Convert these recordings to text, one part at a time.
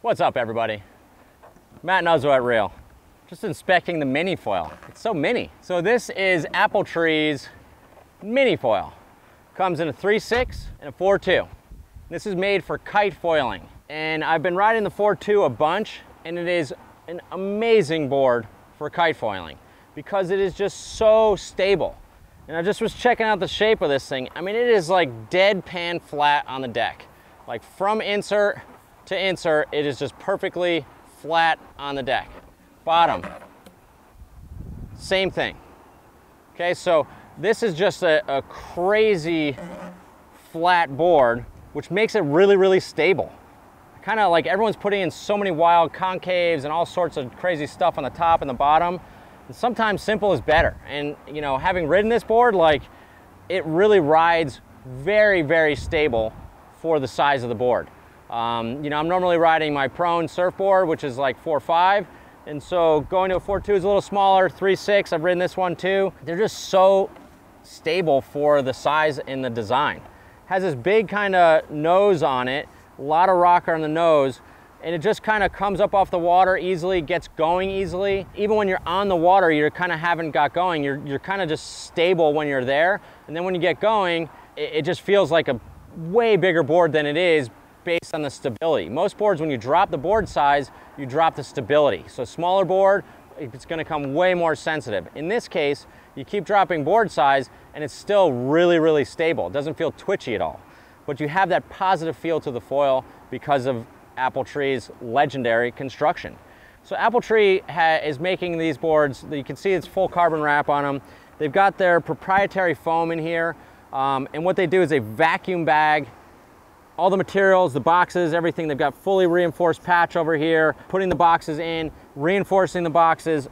What's up everybody? Matt Nuzzo at REAL. Just inspecting the mini foil. It's so mini. So this is Appletree's mini foil. Comes in a 3.6 and a 4.2. This is made for kite foiling. And I've been riding the 4.2 a bunch and it is an amazing board for kite foiling because it is just so stable. And I just was checking out the shape of this thing. I mean, it is like deadpan flat on the deck. Like from insert to insert, it is just perfectly flat on the deck. Bottom, same thing. Okay, so this is just a, a crazy flat board, which makes it really, really stable. Kind of like everyone's putting in so many wild concaves and all sorts of crazy stuff on the top and the bottom. And sometimes simple is better. And you know, having ridden this board, like it really rides very, very stable for the size of the board. Um, you know, I'm normally riding my prone surfboard, which is like 4.5. And so going to a 4.2 is a little smaller, 3.6, I've ridden this one too. They're just so stable for the size and the design. Has this big kind of nose on it, a lot of rocker on the nose, and it just kind of comes up off the water easily, gets going easily. Even when you're on the water, you're kind of haven't got going. You're, you're kind of just stable when you're there. And then when you get going, it, it just feels like a way bigger board than it is based on the stability. Most boards, when you drop the board size, you drop the stability. So smaller board, it's gonna come way more sensitive. In this case, you keep dropping board size and it's still really, really stable. It doesn't feel twitchy at all. But you have that positive feel to the foil because of Appletree's legendary construction. So Appletree is making these boards, you can see it's full carbon wrap on them. They've got their proprietary foam in here, um, and what they do is they vacuum bag all the materials, the boxes, everything. They've got fully reinforced patch over here, putting the boxes in, reinforcing the boxes,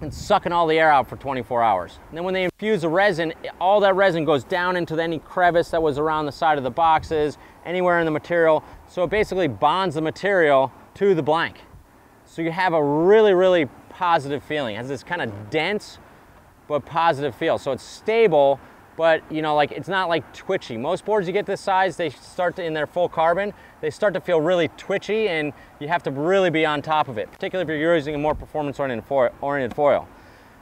and sucking all the air out for 24 hours. And then when they infuse the resin, all that resin goes down into any crevice that was around the side of the boxes, anywhere in the material. So it basically bonds the material to the blank. So you have a really, really positive feeling. It has this kind of dense but positive feel. So it's stable, but you know, like it's not like twitchy. Most boards you get this size, they start to, in their full carbon, they start to feel really twitchy and you have to really be on top of it, particularly if you're using a more performance-oriented foil.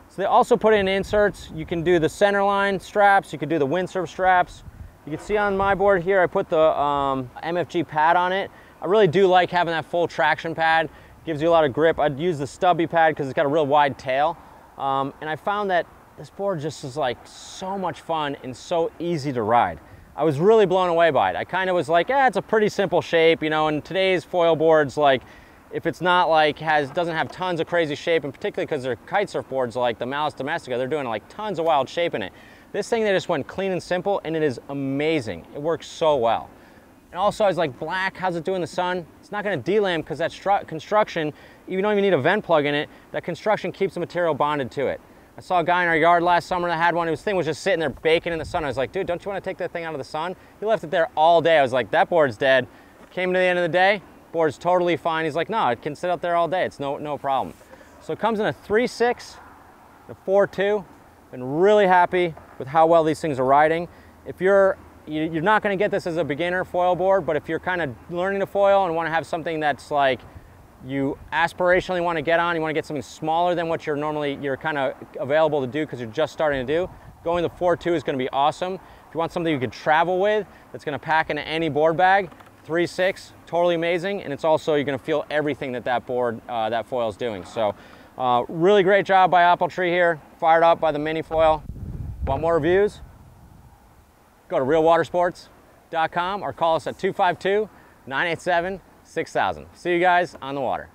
So they also put in inserts. You can do the centerline straps, you can do the windsurf straps. You can see on my board here, I put the um, MFG pad on it. I really do like having that full traction pad. Gives you a lot of grip. I'd use the stubby pad because it's got a real wide tail. Um, and I found that this board just is like so much fun and so easy to ride. I was really blown away by it. I kind of was like, yeah, it's a pretty simple shape, you know, and today's foil boards, like, if it's not like, has, doesn't have tons of crazy shape, and particularly because they're kite surf boards like the Malice Domestica, they're doing like tons of wild shape in it. This thing, they just went clean and simple, and it is amazing. It works so well. And also, I was like, black, how's it do in the sun? It's not gonna delam because that construction, you don't even need a vent plug in it, that construction keeps the material bonded to it. I saw a guy in our yard last summer that had one. His thing was just sitting there baking in the sun. I was like, dude, don't you want to take that thing out of the sun? He left it there all day. I was like, that board's dead. Came to the end of the day, board's totally fine. He's like, no, it can sit up there all day. It's no, no problem. So it comes in a 3.6, a 4.2. Been really happy with how well these things are riding. If you're you're not going to get this as a beginner foil board, but if you're kind of learning to foil and want to have something that's like you aspirationally want to get on, you want to get something smaller than what you're normally, you're kind of available to do because you're just starting to do, going the 4.2 is going to be awesome. If you want something you can travel with, that's going to pack into any board bag, 3.6, totally amazing. And it's also, you're going to feel everything that that board, uh, that foil is doing. So uh, really great job by Appletree here, fired up by the mini foil. Want more reviews? Go to realwatersports.com or call us at 252 987 6000. See you guys on the water.